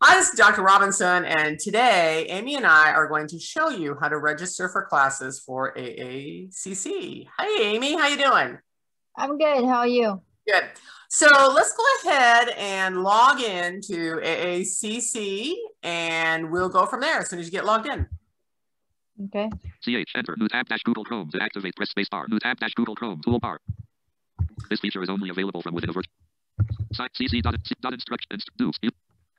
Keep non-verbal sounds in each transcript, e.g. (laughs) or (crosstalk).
Hi, this is Dr. Robinson, and today Amy and I are going to show you how to register for classes for AACC. Hi, Amy. How you doing? I'm good. How are you? Good. So let's go ahead and log in to AACC, and we'll go from there as soon as you get logged in. Okay. CH enter new tab dash Google Chrome to activate press space bar new tab dash Google Chrome toolbar. This feature is only available from within a virtual site cc dot, dot instructions do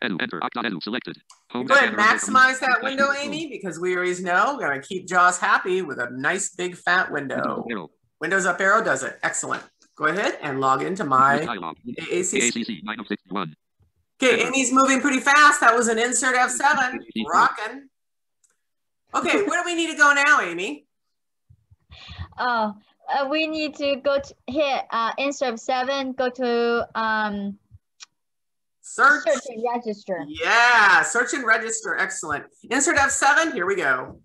edu enter opt dot edu selected. Home Go ahead and maximize that window, Amy, because we always know we're going to keep JAWS happy with a nice big fat window. Arrow. Windows up arrow does it. Excellent. Go ahead and log into my Dialog. AACC. AACC 9 of 61. Okay, Amy's moving pretty fast. That was an insert F7. (laughs) Rocking. Okay, where do we need to go now, Amy? Oh, uh, we need to go to hit uh, insert seven, go to um, Search. search and register. Yeah, search and register. Excellent. Insert F7. Here we go.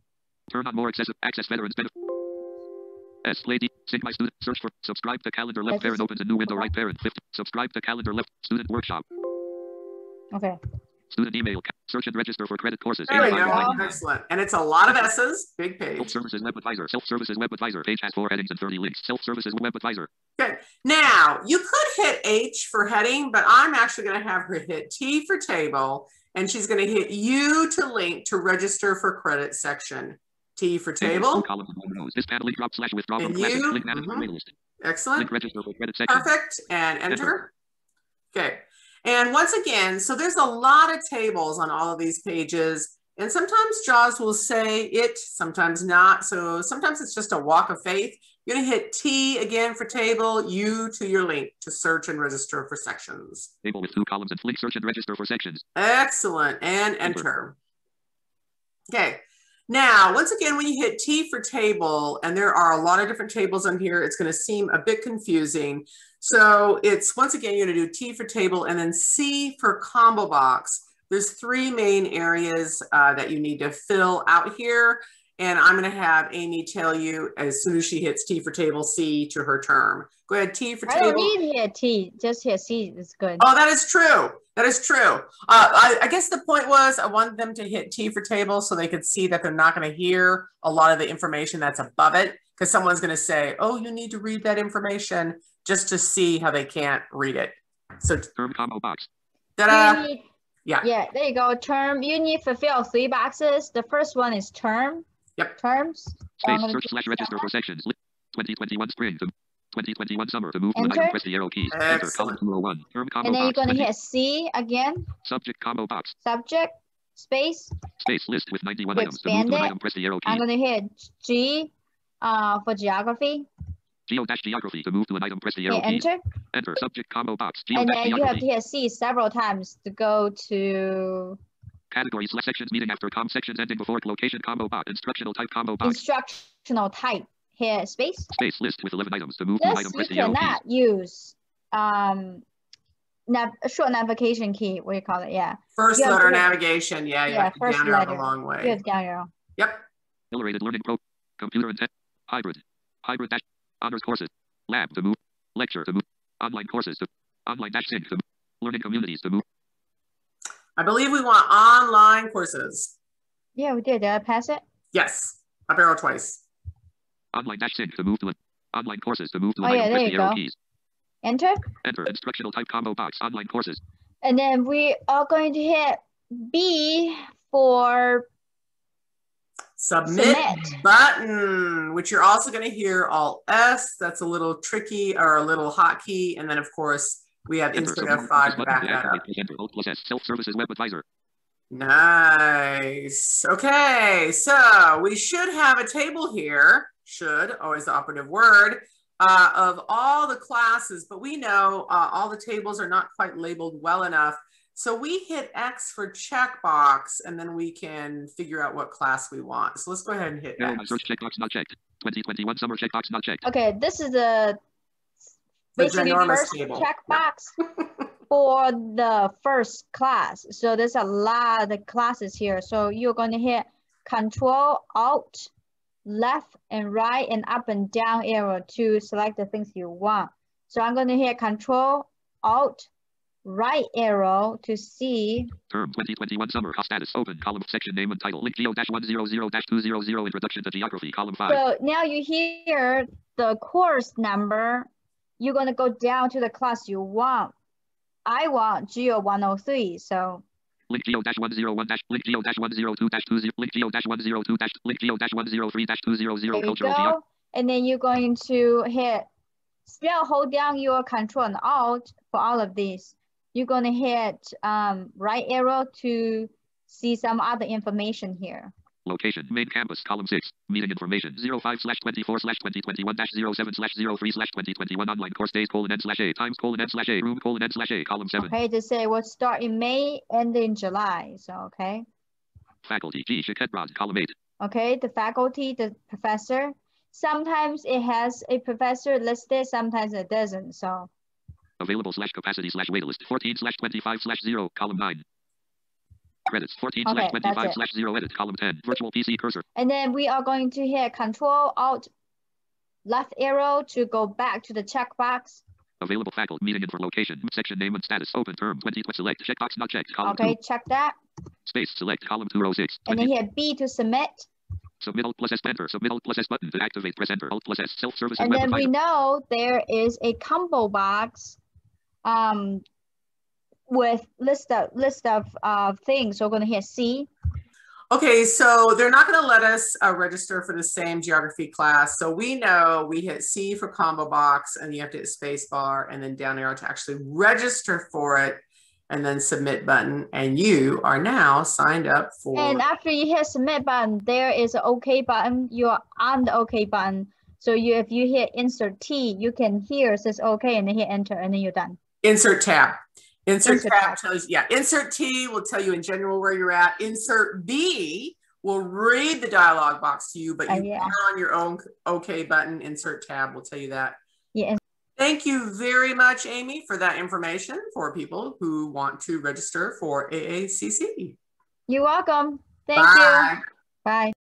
Turn on more access access veterans benefit. S lady sync my student search for subscribe to calendar left Yes, parent it's- opens a new window right parent fifth subscribe to calendar left student workshop Okay. Student email search and register for credit courses There we go. ninety-nine. Excellent. And it's a lot of S's. Big page. Self-services web advisor self services web advisor page has four headings and 30 links self services web advisor Good. Now, you could hit H for heading, but I'm actually going to have her hit T for table, and she's going to hit U to link to register for credit section. T for table. columns of one rows. This panel link drop slash withdraw from And classes you? link manage Mhm. list Excellent. link register for credit section Perfect, and enter. Okay, and once again, so there's a lot of tables on all of these pages, and sometimes JAWS will say it, sometimes not. So sometimes it's just a walk of faith. You're gonna hit T again for table, U to your link to search and register for sections. table with two columns and link search and register for sections Excellent, and enter. Okay, now, once again, when you hit T for table, and there are a lot of different tables on here, it's gonna seem a bit confusing. So it's, once again, you're gonna do T for table and then C for combo box. There's three main areas uh, that you need to fill out here. And I'm gonna have Amy tell you as soon as she hits T for table, C to her term. Go ahead, T for I don't table. need hit T, just hit C is good. Oh, that is true. That is true. Uh, I, I guess the point was I wanted them to hit T for table so they could see that they're not going to hear a lot of the information that's above it because someone's going to say, oh, you need to read that information just to see how they can't read it. So, term combo box ta-da. Need, Yeah. yeah, there you go. Term. You need to fulfill three boxes. The first one is term. Yep. Terms. Space um, search slash register for sections 2021 spring to 2021 summer to move to an Enter. item press the arrow keys enter column Excellent. 201 term combo And then you're gonna hit C again. subject combo box Subject. Space. space list with 91 To items to move expand to an it, item press the arrow key I'm gonna hit G. Uh, for geography. Geo dash geography to move to an item, press the arrow Hit enter. Enter subject combo box. Geo And then you have to geography. hit C several times to go to Categories slash sections meeting after com sections ending before location combo box. Instructional type combo box. instructional type. Hit space. Space list with 11 items to move to an item, you press the arrow keys. cannot use um nav short navigation key. What do you call it? Yeah. First Yeah, letter navigation. Yeah, you Yeah, have first down arrow the letter. long You way. have down arrow. Yep. Accelerated learning pro. Computer and tech. Hybrid. Hybrid dash. Honors courses. Lab to move. Lecture to move. Online courses to. Online dash sync to move. Learning communities to move. I believe we want online courses. Yeah, we did. Did I pass it? Yes. Up arrow twice. Online dash sync to move to an. Online courses to move to an Oh, yeah, there you go. keys. Enter. Enter instructional type combo box. Online courses. And then we are going to hit B for Submit, Submit. button, which you're also going to hear all S. That's a little tricky or a little hotkey. And then, of course, we have Enter insert submit F5 to back that up. activate. Enter Alt plus S. Self services web advisor. Nice. Okay, so we should have a table here, should, always the operative word, uh, of all the classes, but we know uh, all the tables are not quite labeled well enough. So we hit X for checkbox, and then we can figure out what class we want. So let's go ahead and hit Arrow X. search checkbox not checked. 2021 summer checkbox not checked. okay. This is the The basically first table. checkbox (laughs) for the first class. So there's a lot of classes here. So you're going to hit Control Alt left and right and up and down arrow to select the things you want. So I'm going to hit Control Alt right arrow to see. Term 2021 summer status open column section name and title link geo dash 100 dash 200 introduction to geography column 5. So now you hear the course number. You're going to go down to the class you want. I want Geo 103. So link geo dash 101 dash link geo dash 102 dash 20 link geo dash 102 dash link geo dash 103 dash 200 there you cultural go. And then you're going to hit still hold down your control and alt for all of these. You're going to hit um, right arrow to see some other information here. Location, main campus, column 6, meeting information, 05 slash 24 slash 2021 dash 07 slash 03 slash 2021 online course days colon n slash a times colon n slash a room colon n slash a column 7. Okay, to say we'll start in May, end in July. So, okay. Faculty, G. Shaketrod, column 8. Okay, the faculty, the professor. Sometimes it has a professor listed, sometimes it doesn't. So, Available slash capacity slash waitlist. 14 slash 25 slash 0 column 9. Credits. 14 slash that's 25 slash 0 edit. Column 10 virtual PC cursor. And then we are going to hit Control Alt left arrow to go back to the checkbox. available faculty meeting info location. Section name and status. Open term. 20 select. Checkbox not checked. Column Okay, check that. space. Select. Column 2 row 6 And then hit B to submit. submit alt plus S enter. Submit alt plus S button to activate press enter. Alt plus S. Self service and then we know there is a combo box um, with list of list of uh, things. So we're gonna hit C. Okay, so they're not going to let us uh, register for the same geography class. So we know we hit C for combo box and you have to hit space bar and then down arrow to actually register for it and then submit button. And you are now signed up for. And after you hit submit button, there is an OK button. You're on the OK button. So you if you hit insert T, you can hear it says OK and then hit enter and then you're done. Insert tab. Insert, Insert tab, tab. tells yeah. Insert T will tell you in general where you're at. Insert B will read the dialog box to you, but Oh, you yeah. are on your own OK button. Insert tab will tell you that. Yeah. Thank you very much, Amy, for that information for people who want to register for AACC. You're welcome. Thank Bye. you. Bye.